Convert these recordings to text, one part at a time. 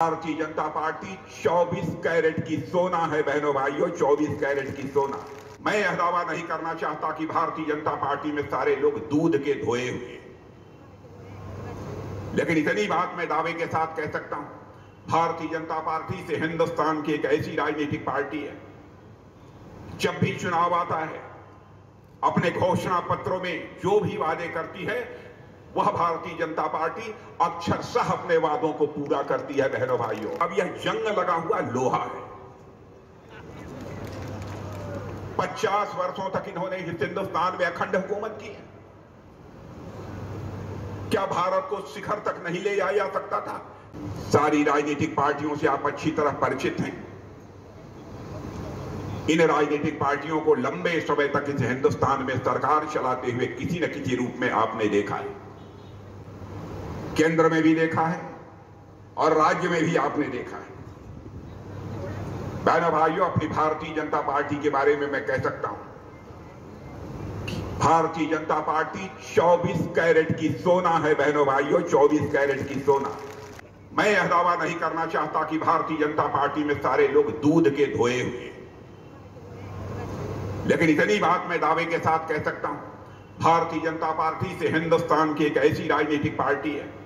Bharatiya Janata party 24 carat की सोना है, बहनों भाइयों 24 कैरेट की सोना। मैं यह दावा नहीं करना चाहता कि भारतीय जनता पार्टी में सारे लोग दूध के धोए हुए लेकिन इतनी बात मैं दावे के साथ कह सकता हूँ, भारतीय जनता पार्टी से हिंदुस्तान की एक ऐसी राजनीतिक पार्टी है, जब भी चुनाव आता है, अपने घोषणा पत्रों में जो भी वादे करती है वह भारतीय जनता पार्टी अक्षरशः अपने वादों को पूरा करती है, बहनों भाइयों। अब यह जंग लगा हुआ लोहा है। पचास वर्षों तक इन्होंने हिंदुस्तान में अखंड हुकूमत की है। क्या भारत को शिखर तक नहीं ले जाया जा सकता था? सारी राजनीतिक पार्टियों से आप अच्छी तरह परिचित हैं। इन राजनीतिक पार्टियों को लंबे समय तक इस हिंदुस्तान में सरकार चलाते हुए किसी न किसी रूप में आपने देखा है। केंद्र में भी देखा है और राज्य में भी आपने देखा है। बहनों, भाइयों, अपनी भारतीय जनता पार्टी के बारे में मैं कह सकता हूँ। भारतीय जनता पार्टी 24 कैरेट की सोना है, बहनों, भाइयों 24 कैरेट की सोना। मैं यह दावा नहीं करना चाहता कि भारतीय जनता पार्टी में सारे लोग दूध के धोए हुए लेकिन इतनी बात मैं दावे के साथ कह सकता हूँ। भारतीय जनता पार्टी से हिंदुस्तान की एक ऐसी राजनीतिक पार्टी है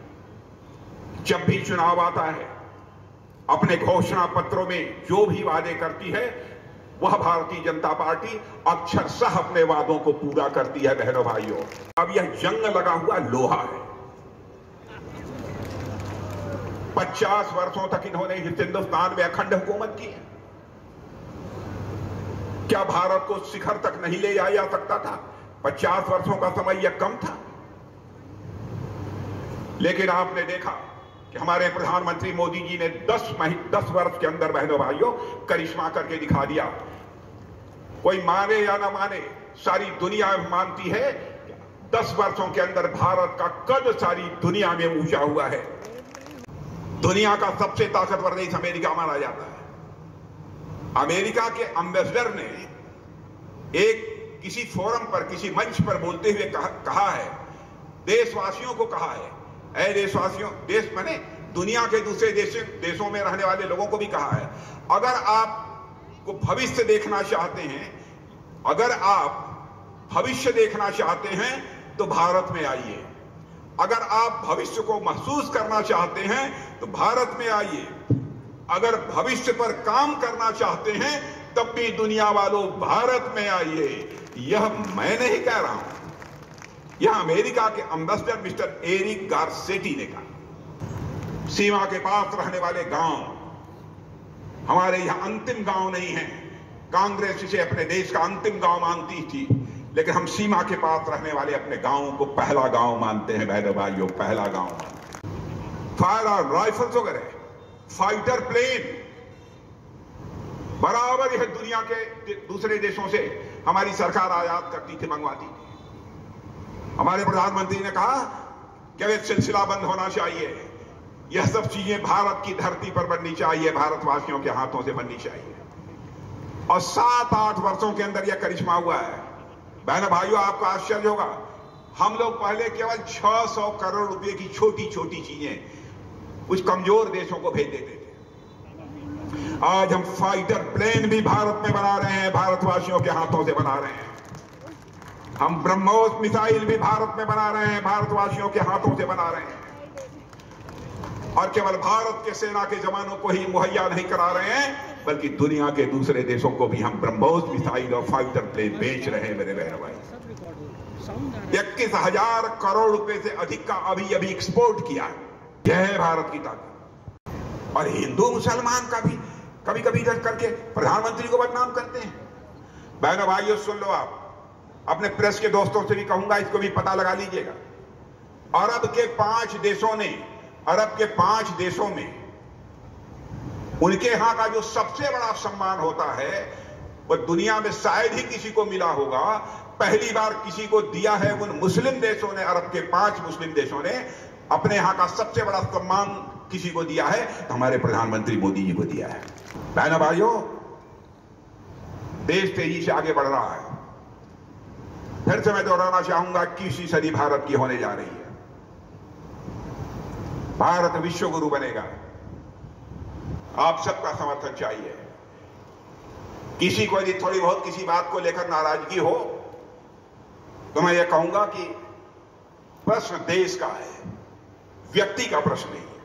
जब भी चुनाव आता है, अपने घोषणा पत्रों में जो भी वादे करती है, वह भारतीय जनता पार्टी अक्षरशः अपने वादों को पूरा करती है, बहनों भाइयों। अब यह जंग लगा हुआ लोहा है। पचास वर्षों तक इन्होंने हिंदुस्तान में अखंड हुकूमत की है। क्या भारत को शिखर तक नहीं ले जाया जा सकता था? पचास वर्षों का समय यह कम था। लेकिन आपने देखा कि हमारे प्रधानमंत्री मोदी जी ने 10 महीने 10 वर्ष के अंदर बहनों भाइयों करिश्मा करके दिखा दिया। कोई माने या ना माने सारी दुनिया मानती है 10 वर्षों के अंदर भारत का कद सारी दुनिया में ऊँचा हुआ है। दुनिया का सबसे ताकतवर देश अमेरिका माना जाता है। अमेरिका के अम्बेसडर ने एक किसी फोरम पर किसी मंच पर बोलते हुए कहा, कहा है देशवासियों को कहा है ऐ देशवासियों देश मैंने दुनिया के दूसरे देश, देशों में रहने वाले लोगों को भी कहा है अगर आप को भविष्य देखना चाहते हैं अगर आप भविष्य देखना चाहते हैं तो भारत में आइए। अगर आप भविष्य को महसूस करना चाहते हैं तो भारत में आइए। अगर भविष्य पर काम करना चाहते हैं तब भी दुनिया वालों भारत में आइए। यह मैं नहीं कह रहा हूँ। यह अमेरिका के अम्बेसडर मिस्टर एरिक गार्सेटी ने कहा, सीमा के पास रहने वाले गाँव, हमारे यहाँ अंतिम गाँव नहीं है। कांग्रेस इसे अपने देश का अंतिम गाँव मानती थी, लेकिन हम सीमा के पास रहने वाले अपने गाँवों को पहला गाँव मानते हैं बहनों भाइयों, पहला गाँव फायर और राइफल्स वगैरह फाइटर प्लेन, बराबर यह दुनिया के दूसरे देशों से हमारी सरकार आयात करती थी, मंगवाती थी। हमारे प्रधानमंत्री ने कहा कि सिलसिला बंद होना चाहिए। यह सब चीज़ें भारत की धरती पर बननी चाहिए, भारतवासियों के हाथों से बननी चाहिए। और सात आठ वर्षों के अंदर यह करिश्मा हुआ है। बहन, भाइयों, आपको आश्चर्य होगा, हम लोग पहले केवल 600 करोड़ रुपए की छोटी छोटी चीज़ें कुछ कमज़ोर देशों को भेज देते थे। आज हम फाइटर प्लेन भी भारत में बना रहे हैं, भारतवासियों के हाथों से बना रहे हैं। हम ब्रह्मोस मिसाइल भी भारत में बना रहे हैं, भारतवासियों के हाथों से बना रहे हैं। और केवल भारत के सेना के जवानों को ही मुहैया नहीं करा रहे हैं, बल्कि दुनिया के दूसरे देशों को भी हम ब्रह्मोस मिसाइल और फाइटर प्लेन बेच रहे हैं, मेरे बहन भाई। इक्कीस हज़ार करोड़ रुपए से अधिक का अभी अभी एक्सपोर्ट किया है। यह है भारत की ताकत। और हिंदू, मुसलमान का भी कभी कभी इधर करके प्रधानमंत्री को बदनाम करते हैं। बहनों भाइयों, सुन लो आप। अपने प्रेस के दोस्तों से भी कहूँगा, इसको भी पता लगा लीजिएगा। अरब के पाँच देशों ने, अरब के पाँच देशों में उनके यहाँ का जो सबसे बड़ा सम्मान होता है वह दुनिया में शायद ही किसी को मिला होगा। पहली बार किसी को दिया है उन मुस्लिम देशों ने, अरब के पाँच मुस्लिम देशों ने, अपने यहाँ का सबसे बड़ा सम्मान किसी को दिया है तो हमारे प्रधानमंत्री मोदी जी को दिया है। बहनों, भाइयों, देश तेज़ी से आगे बढ़ रहा है। फिर से मैं दोहराना चाहूँगा इक्कीसवीं सदी भारत की होने जा रही है। भारत विश्व गुरु बनेगा। आप सबका समर्थन चाहिए। किसी को यदि थोड़ी बहुत किसी बात को लेकर नाराज़गी हो तो मैं ये कहूँगा कि प्रश्न देश का है, व्यक्ति का प्रश्न नहीं है।